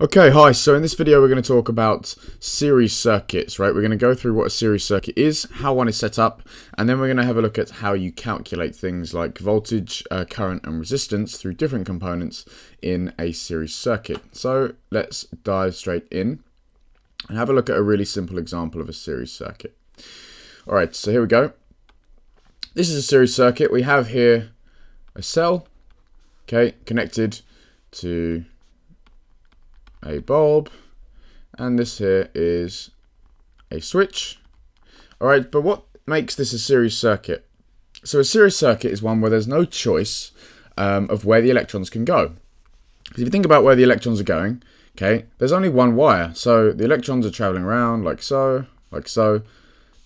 Okay, hi. So in this video, we're going to talk about series circuits, right? We're going to go through what a series circuit is, how one is set up, and then we're going to have a look at how you calculate things like voltage, uh, current, and resistance through different components in a series circuit. So let's dive straight in and have a look at a really simple example of a series circuit. All right, so here we go. This is a series circuit. We have here a cell, okay, connected to a bulb and this here is a switch. Alright but what makes this a series circuit? So a series circuit is one where there's no choice um, of where the electrons can go. If you think about where the electrons are going okay there's only one wire. So the electrons are traveling around like so like so.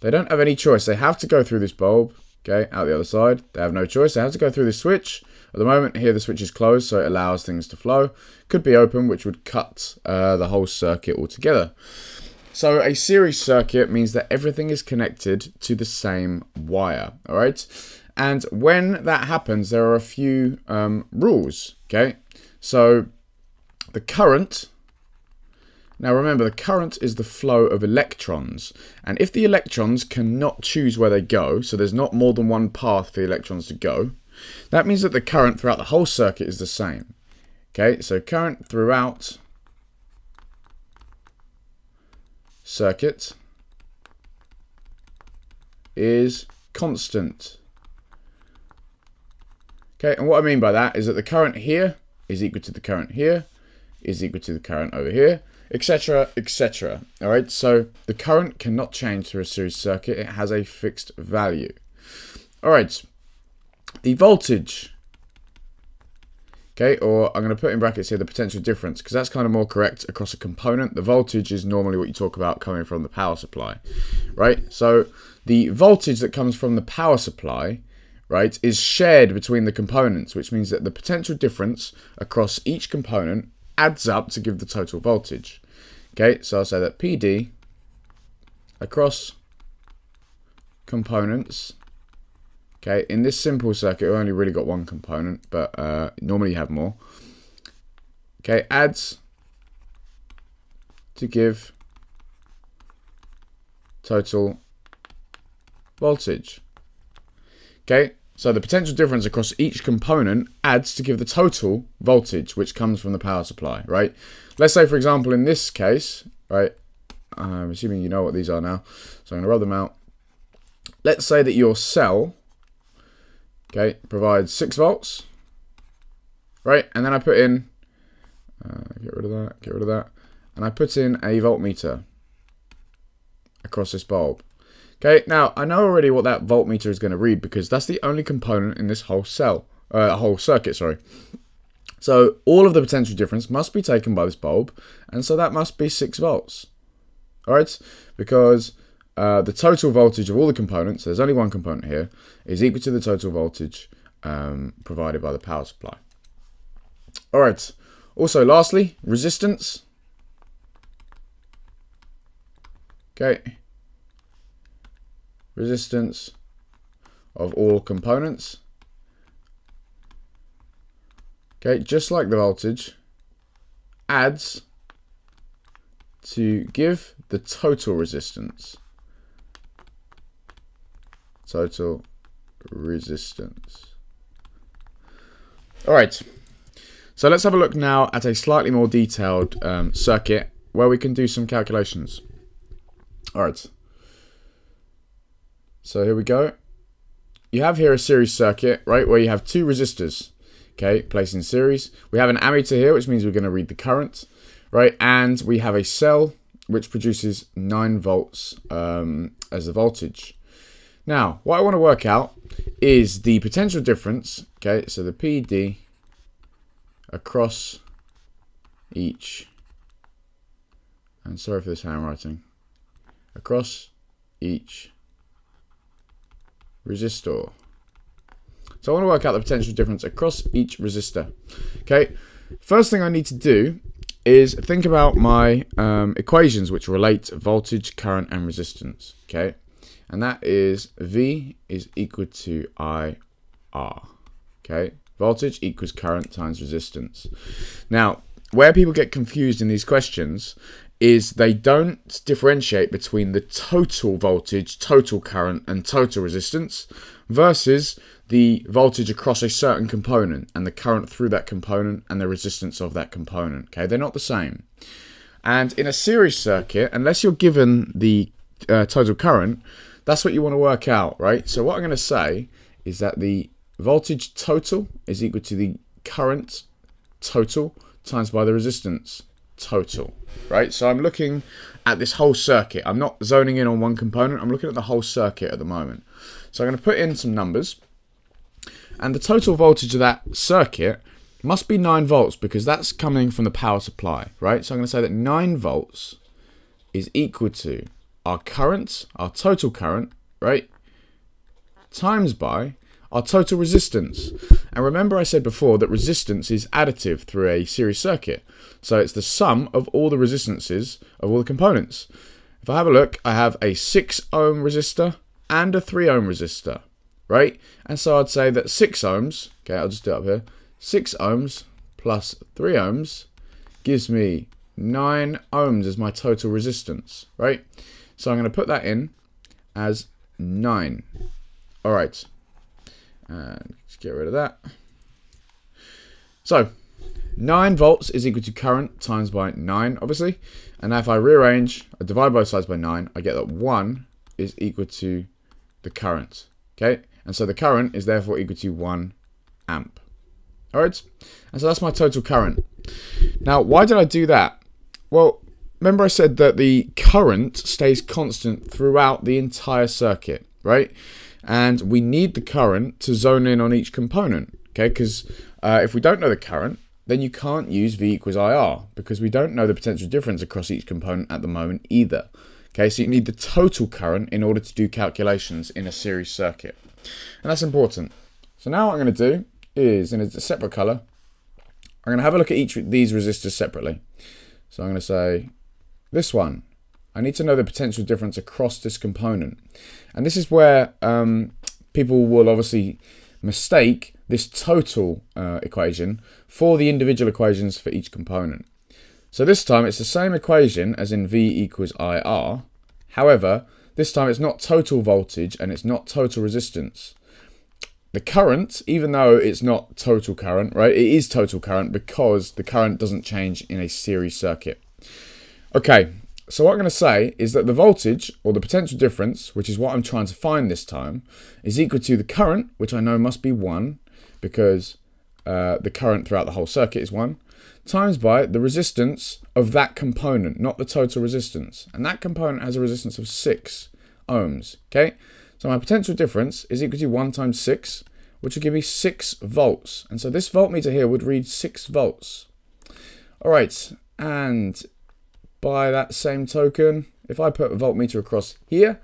They don't have any choice. They have to go through this bulb okay out the other side they have no choice they have to go through this switch at the moment here the switch is closed so it allows things to flow. Could be open which would cut uh, the whole circuit altogether. So a series circuit means that everything is connected to the same wire, all right? And when that happens, there are a few um, rules, okay? So the current, now remember the current is the flow of electrons. And if the electrons cannot choose where they go, so there's not more than one path for the electrons to go, that means that the current throughout the whole circuit is the same. Okay, so current throughout circuit is constant. Okay, and what I mean by that is that the current here is equal to the current here, is equal to the current over here, etc, etc. Alright, so the current cannot change through a series circuit, it has a fixed value. Alright, the voltage, okay, or I'm going to put in brackets here the potential difference because that's kind of more correct across a component. The voltage is normally what you talk about coming from the power supply, right? So the voltage that comes from the power supply, right, is shared between the components, which means that the potential difference across each component adds up to give the total voltage. Okay, so I'll say that PD across components Okay, in this simple circuit, we only really got one component, but uh, normally you have more. Okay, adds to give total voltage. Okay, so the potential difference across each component adds to give the total voltage, which comes from the power supply, right? Let's say, for example, in this case, right, I'm assuming you know what these are now, so I'm going to rub them out. Let's say that your cell Okay, provides 6 volts. Right, and then I put in, uh, get rid of that, get rid of that, and I put in a voltmeter across this bulb. Okay, now I know already what that voltmeter is going to read because that's the only component in this whole cell, uh, whole circuit, sorry. So all of the potential difference must be taken by this bulb, and so that must be 6 volts. Alright, because uh, the total voltage of all the components, there's only one component here, is equal to the total voltage um, provided by the power supply. Alright, also lastly, resistance. Okay, resistance of all components. Okay, just like the voltage, adds to give the total resistance total resistance. All right, so let's have a look now at a slightly more detailed um, circuit where we can do some calculations. All right, so here we go. You have here a series circuit, right, where you have two resistors, okay, placed in series. We have an ammeter here, which means we're going to read the current, right, and we have a cell which produces 9 volts um, as the voltage. Now, what I want to work out is the potential difference, okay, so the PD across each, and sorry for this handwriting, across each resistor. So I want to work out the potential difference across each resistor. Okay, first thing I need to do is think about my um, equations which relate voltage, current, and resistance. Okay, and that is V is equal to IR. Okay, voltage equals current times resistance. Now, where people get confused in these questions is they don't differentiate between the total voltage, total current, and total resistance versus the voltage across a certain component and the current through that component and the resistance of that component. Okay, they're not the same. And in a series circuit, unless you're given the uh, total current, that's what you want to work out, right? So what I'm going to say is that the voltage total is equal to the current total times by the resistance total, right? So I'm looking at this whole circuit. I'm not zoning in on one component. I'm looking at the whole circuit at the moment. So I'm going to put in some numbers. And the total voltage of that circuit must be 9 volts because that's coming from the power supply, right? So I'm going to say that 9 volts is equal to our current, our total current, right, times by our total resistance. And remember I said before that resistance is additive through a series circuit. So it's the sum of all the resistances of all the components. If I have a look, I have a 6 ohm resistor and a 3 ohm resistor, right? And so I'd say that 6 ohms, okay, I'll just do it up here, 6 ohms plus 3 ohms gives me 9 ohms as my total resistance, right? So I'm going to put that in as 9. All right. And let's get rid of that. So 9 volts is equal to current times by 9, obviously. And if I rearrange, I divide both sides by 9, I get that 1 is equal to the current. Okay? And so the current is therefore equal to 1 amp. Alright? And so that's my total current. Now, why did I do that? Well, remember I said that the current stays constant throughout the entire circuit, right? And we need the current to zone in on each component, okay? Because uh, if we don't know the current, then you can't use V equals IR because we don't know the potential difference across each component at the moment either. Okay, so you need the total current in order to do calculations in a series circuit. And that's important. So now what I'm going to do is, in a separate color, I'm going to have a look at each of these resistors separately. So I'm going to say, this one, I need to know the potential difference across this component. And this is where um, people will obviously mistake this total uh, equation for the individual equations for each component. So this time it's the same equation as in V equals IR. However, this time it's not total voltage and it's not total resistance. The current, even though it's not total current, right, it is total current because the current doesn't change in a series circuit. Okay, so what I'm going to say is that the voltage, or the potential difference, which is what I'm trying to find this time, is equal to the current, which I know must be 1, because uh, the current throughout the whole circuit is 1, times by the resistance of that component, not the total resistance. And that component has a resistance of 6 ohms, okay? So my potential difference is equal to 1 times 6, which will give me 6 volts. And so this voltmeter here would read 6 volts. All right, and by that same token, if I put a voltmeter across here,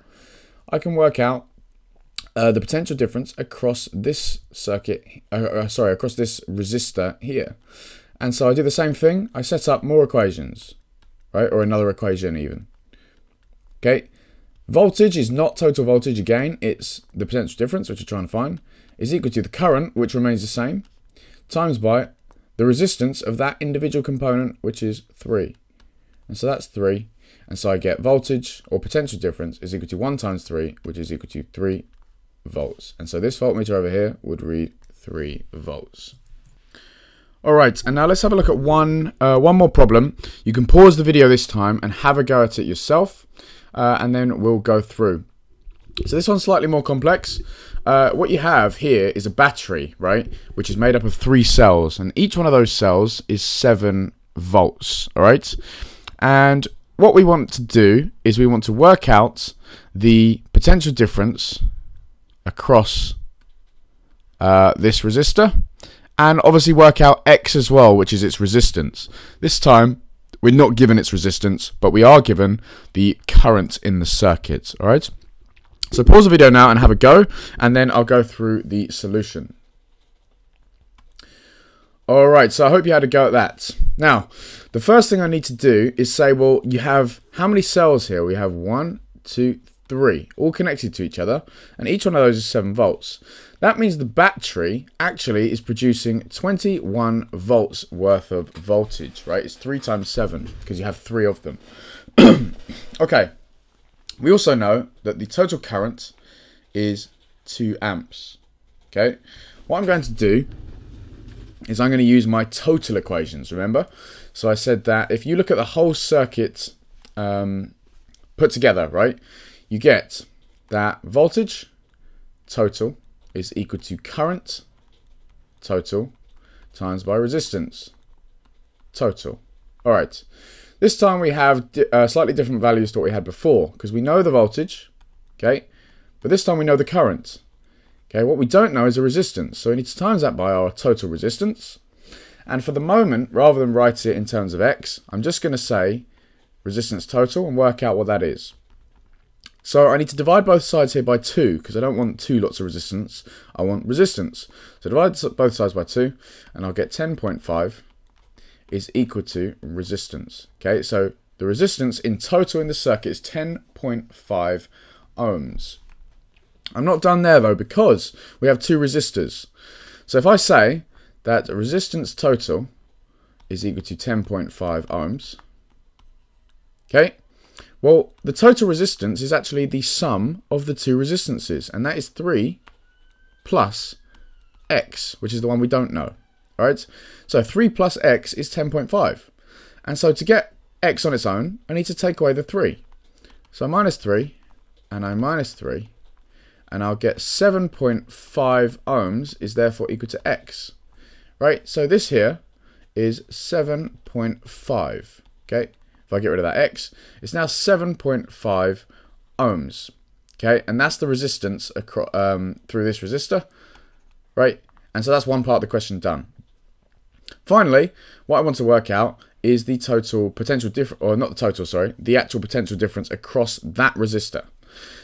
I can work out uh, the potential difference across this circuit, uh, uh, sorry, across this resistor here. And so I do the same thing. I set up more equations, right? Or another equation even. Okay, Voltage is not total voltage again, it's the potential difference, which we're trying to find, is equal to the current, which remains the same, times by the resistance of that individual component, which is 3. And so that's 3. And so I get voltage, or potential difference, is equal to 1 times 3, which is equal to 3 volts. And so this voltmeter over here would read 3 volts. All right, and now let's have a look at one, uh, one more problem. You can pause the video this time and have a go at it yourself uh, and then we'll go through. So this one's slightly more complex. Uh, what you have here is a battery, right, which is made up of three cells, and each one of those cells is 7 volts, all right? And what we want to do is we want to work out the potential difference across uh, this resistor, and obviously work out X as well, which is its resistance. This time, we're not given its resistance, but we are given the current in the circuit. All right. So pause the video now and have a go, and then I'll go through the solution. All right, so I hope you had a go at that. Now, the first thing I need to do is say, well, you have how many cells here? We have one, two, three, all connected to each other, and each one of those is 7 volts. That means the battery actually is producing 21 volts worth of voltage, right? It's 3 times 7, because you have 3 of them. okay, we also know that the total current is 2 amps, okay? What I'm going to do is I'm going to use my total equations, remember? So I said that if you look at the whole circuit um, put together, right, you get that voltage total is equal to current total times by resistance total. All right. This time we have uh, slightly different values to what we had before because we know the voltage, okay, but this time we know the current. Okay, what we don't know is the resistance, so we need to times that by our total resistance. And for the moment, rather than write it in terms of x, I'm just going to say resistance total and work out what that is. So I need to divide both sides here by 2 because I don't want two lots of resistance. I want resistance. So divide both sides by 2 and I'll get 10.5 is equal to resistance. Okay, so the resistance in total in the circuit is 10.5 ohms. I'm not done there though because we have two resistors. So if I say that resistance total is equal to 10.5 ohms, okay, well, the total resistance is actually the sum of the two resistances, and that is 3 plus x, which is the one we don't know. Alright, so 3 plus x is 10.5. And so to get x on its own, I need to take away the 3. So minus 3, and I minus 3, and I'll get 7.5 ohms is therefore equal to x. Right, so this here is 7.5. Okay, if I get rid of that x, it's now 7.5 ohms. Okay, and that's the resistance across, um, through this resistor, right? And so that's one part of the question done. Finally, what I want to work out is the total potential difference, or not the total, sorry, the actual potential difference across that resistor.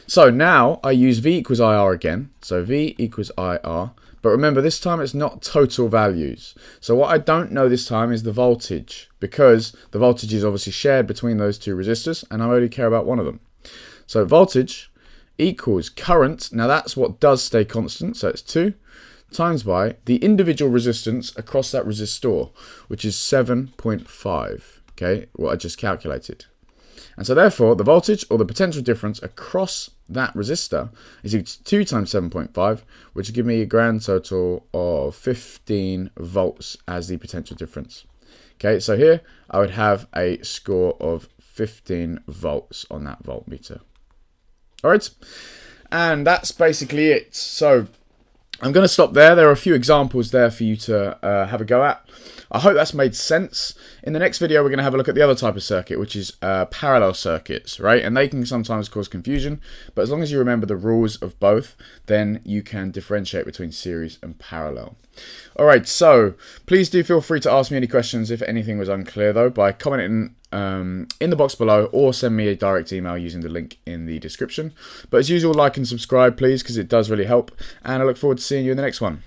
So now I use V equals IR again. So V equals IR. But remember, this time it's not total values. So what I don't know this time is the voltage because the voltage is obviously shared between those two resistors and I only care about one of them. So voltage equals current. Now that's what does stay constant. So it's 2 times by the individual resistance across that resistor, which is 7.5. Okay, what I just calculated. And so therefore, the voltage or the potential difference across that resistor is equal to 2 times 7.5, which will give me a grand total of 15 volts as the potential difference. Okay, so here I would have a score of 15 volts on that voltmeter. Alright, and that's basically it. So I'm going to stop there. There are a few examples there for you to uh, have a go at. I hope that's made sense. In the next video, we're going to have a look at the other type of circuit, which is uh, parallel circuits, right? And they can sometimes cause confusion, but as long as you remember the rules of both, then you can differentiate between series and parallel. All right, so please do feel free to ask me any questions if anything was unclear, though, by commenting um, in the box below or send me a direct email using the link in the description. But as usual, like and subscribe, please, because it does really help. And I look forward to seeing you in the next one.